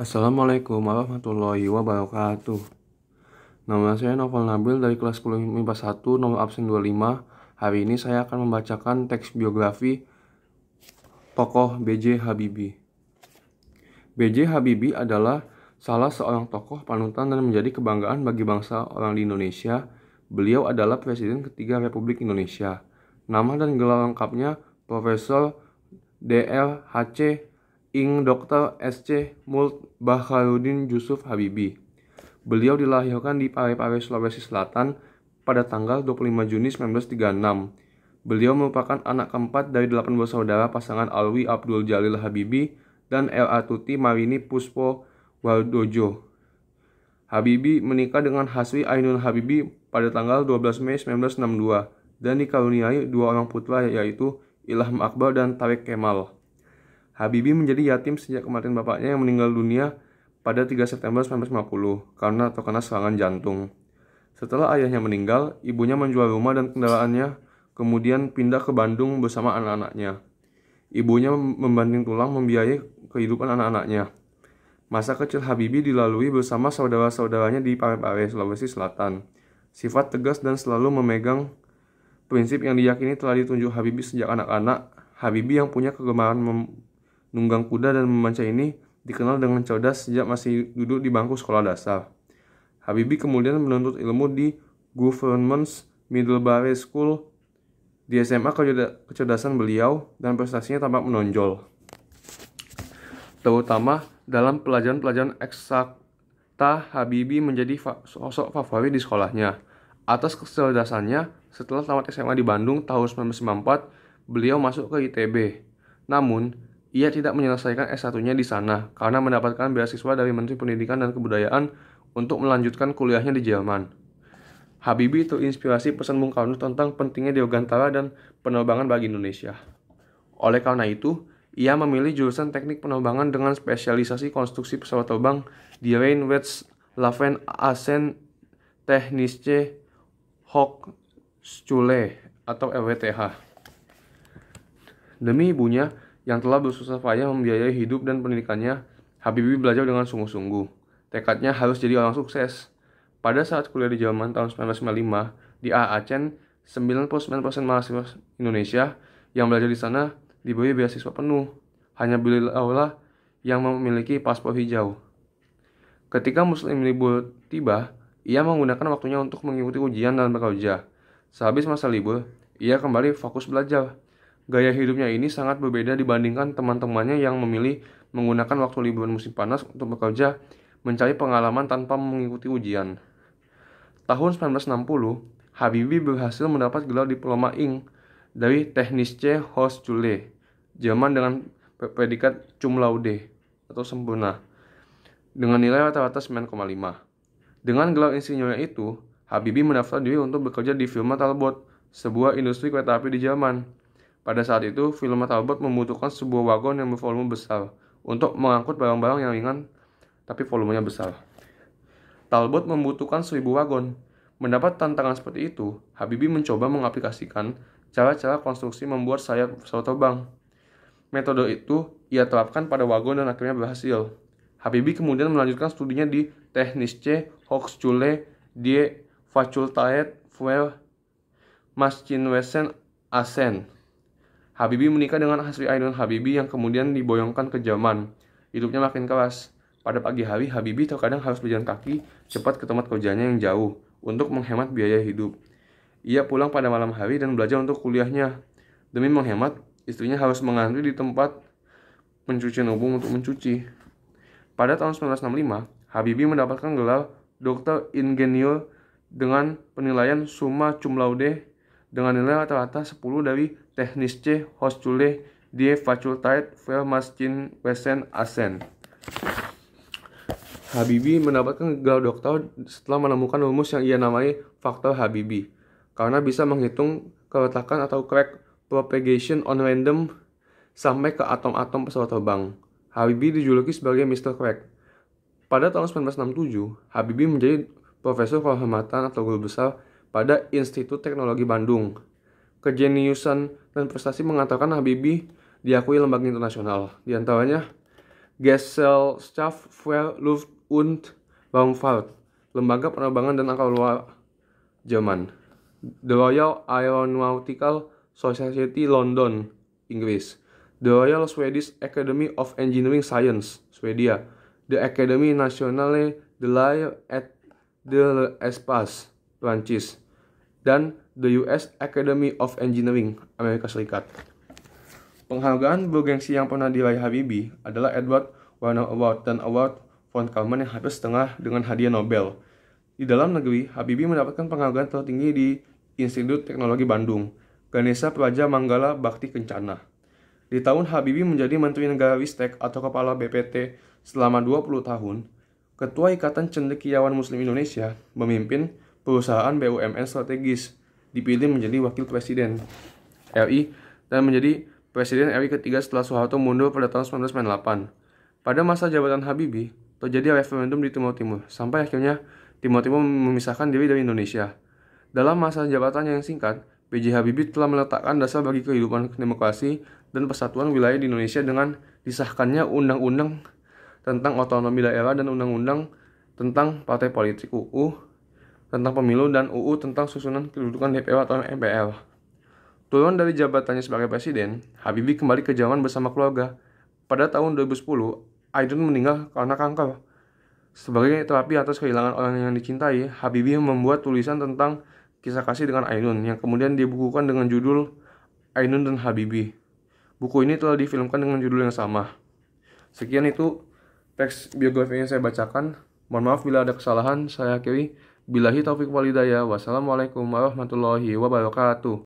Assalamualaikum warahmatullahi wabarakatuh. Nama saya Novel Nabil dari kelas 10 MIPA 1 nomor absen 25. Hari ini saya akan membacakan teks biografi tokoh B.J. Habibie. B.J. Habibie adalah salah seorang tokoh panutan dan menjadi kebanggaan bagi bangsa orang di Indonesia. Beliau adalah Presiden ketiga Republik Indonesia. Nama dan gelar lengkapnya Profesor D.L. Ing Dr. S.C. Mult Baharudin Yusuf Habibie. Beliau dilahirkan di Parepare, Sulawesi Selatan pada tanggal 25 Juni 1936. Beliau merupakan anak keempat dari delapan bersaudara pasangan Alwi Abdul Jalil Habibie dan L.A. Tuti Marini Puspo Wardojo. Habibie menikah dengan Hasri Ainun Habibie pada tanggal 12 Mei 1962 dan dikaruniai dua orang putra yaitu Ilham Akbar dan Tarik Kemal. Habibie menjadi yatim sejak kematian bapaknya yang meninggal dunia pada 3 September 1950 karena terkena serangan jantung. Setelah ayahnya meninggal, ibunya menjual rumah dan kendaraannya, kemudian pindah ke Bandung bersama anak-anaknya. Ibunya membanting tulang membiayai kehidupan anak-anaknya. Masa kecil Habibie dilalui bersama saudara-saudaranya di Parepare, Sulawesi Selatan. Sifat tegas dan selalu memegang prinsip yang diyakini telah ditunjuk Habibie sejak anak-anak. Habibie yang punya kegemaran Nunggang kuda dan memanca ini dikenal dengan cerdas sejak masih duduk di bangku sekolah dasar. Habibie kemudian menuntut ilmu di Government's Middlebury School. Di SMA kecerdasan beliau dan prestasinya tampak menonjol. Terutama dalam pelajaran-pelajaran eksakta, Habibie menjadi sosok favorit di sekolahnya. Atas kecerdasannya, setelah tamat SMA di Bandung tahun 1994, beliau masuk ke ITB. Namun, ia tidak menyelesaikan S1-nya di sana karena mendapatkan beasiswa dari Menteri Pendidikan dan Kebudayaan untuk melanjutkan kuliahnya di Jerman. Habibie terinspirasi pesan Bung Karno tentang pentingnya dirgantara dan penerbangan bagi Indonesia. Oleh karena itu, ia memilih jurusan teknik penerbangan dengan spesialisasi konstruksi pesawat terbang di Rhein-West-Laven Asen Technische Hochschule atau RWTH. Demi ibunya, yang telah bersusah payah membiayai hidup dan pendidikannya, Habibie belajar dengan sungguh-sungguh. Tekadnya harus jadi orang sukses. Pada saat kuliah di Jerman tahun 1995, di Aachen, 99% mahasiswa Indonesia yang belajar di sana diberi beasiswa penuh. Hanya beliau lah yang memiliki paspor hijau. Ketika muslim libur tiba, ia menggunakan waktunya untuk mengikuti ujian dan bekerja. Sehabis masa libur, ia kembali fokus belajar. Gaya hidupnya ini sangat berbeda dibandingkan teman-temannya yang memilih menggunakan waktu liburan musim panas untuk bekerja, mencari pengalaman tanpa mengikuti ujian. Tahun 1960, Habibie berhasil mendapat gelar diploma Ing dari Technische Hochschule, Jerman dengan predikat cum laude atau sempurna dengan nilai rata-rata 9,5. Dengan gelar insinyurnya itu, Habibie mendaftar diri untuk bekerja di firma Talbot, sebuah industri kereta api di Jerman. Pada saat itu, film Talbot membutuhkan sebuah wagon yang bervolume besar untuk mengangkut barang-barang yang ringan tapi volumenya besar. Talbot membutuhkan seribu wagon. Mendapat tantangan seperti itu, Habibie mencoba mengaplikasikan cara-cara konstruksi membuat sayap pesawat terbang. Metode itu ia terapkan pada wagon dan akhirnya berhasil. Habibie kemudian melanjutkan studinya di Technische Hochschule die Fakultät für Maschinenwesen Assen. Habibie menikah dengan Hasri Ainun Habibie yang kemudian diboyongkan ke Jerman. Hidupnya makin keras. Pada pagi hari, Habibie terkadang harus berjalan kaki cepat ke tempat kerjanya yang jauh untuk menghemat biaya hidup. Ia pulang pada malam hari dan belajar untuk kuliahnya. Demi menghemat, istrinya harus mengantri di tempat pencucian umum untuk mencuci. Pada tahun 1965, Habibie mendapatkan gelar Dokter Ingenieur dengan penilaian summa cum laude dengan nilai rata-rata 10 dari Technische Hochschule die Fakultät für Maschinenwesen Assen. Habibie mendapatkan gelar doktor setelah menemukan rumus yang ia namai faktor Habibie karena bisa menghitung keretakan atau crack propagation on random sampai ke atom-atom pesawat terbang. Habibie dijuluki sebagai Mr. Crack. Pada tahun 1967, Habibie menjadi profesor kehormatan atau guru besar pada Institut Teknologi Bandung. Kejeniusan dan prestasi mengatakan Habibie diakui lembaga internasional, di antaranya Gesellschaft für Luft- und Raumfahrt, lembaga penerbangan dan angkasa luar Jerman. The Royal Aeronautical Society London, Inggris. The Royal Swedish Academy of Engineering Science, Swedia. The Académie Nationale de l'Air et de l'Espace, Prancis. Dan the US Academy of Engineering, Amerika Serikat. Penghargaan bergengsi yang pernah diraih Habibie adalah Edward Warner Award dan Award von Karman yang hampir setengah dengan hadiah Nobel. Di dalam negeri, Habibie mendapatkan penghargaan tertinggi di Institut Teknologi Bandung, Ganesha Praja Manggala Bakti Kencana. Di tahun Habibie menjadi Menteri Negara Ristek atau Kepala BPT selama 20 tahun, Ketua Ikatan Cendekiawan Muslim Indonesia memimpin perusahaan BUMN strategis, dipilih menjadi Wakil Presiden RI dan menjadi Presiden RI ketiga setelah Soeharto mundur pada tahun 1998. Pada masa jabatan Habibie, terjadi referendum di Timur Timur, sampai akhirnya Timur Timur memisahkan diri dari Indonesia. Dalam masa jabatannya yang singkat, B.J. Habibie telah meletakkan dasar bagi kehidupan demokrasi dan persatuan wilayah di Indonesia dengan disahkannya undang-undang tentang otonomi daerah dan undang-undang tentang partai politik UU, tentang pemilu dan UU tentang susunan kedudukan DPR atau MPR. Turun dari jabatannya sebagai presiden, Habibie kembali ke Jerman bersama keluarga. Pada tahun 2010, Aidun meninggal karena kanker. Sebagai terapi atas kehilangan orang yang dicintai, Habibie membuat tulisan tentang kisah kasih dengan Ainun yang kemudian dibukukan dengan judul Ainun dan Habibie. Buku ini telah difilmkan dengan judul yang sama. Sekian itu teks biografi yang saya bacakan. Mohon maaf bila ada kesalahan, saya akhiri. Bilahi taufik walidaya. Wassalamualaikum warahmatullahi wabarakatuh.